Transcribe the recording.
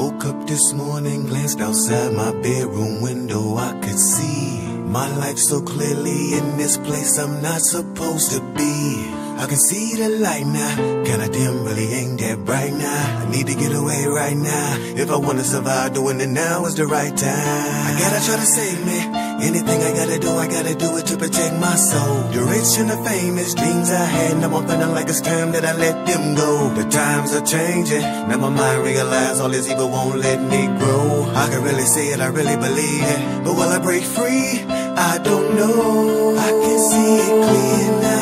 Woke up this morning, glanced outside my bedroom window, I could see my life so clearly in this place I'm not supposed to be. I can see the light now, kinda dim, really ain't that bright now. I need to get away right now. If I wanna survive, doing it now is the right time. I gotta try to save me. Anything I gotta do, I gotta do it to protect my soul. The rich and the famous dreams I had, now I'm feeling like it's time that I let them go. The times are changing, now my mind realize all this evil won't let me grow. I can really see it, I really believe it, but will I break free? I don't know. I can see it clear now,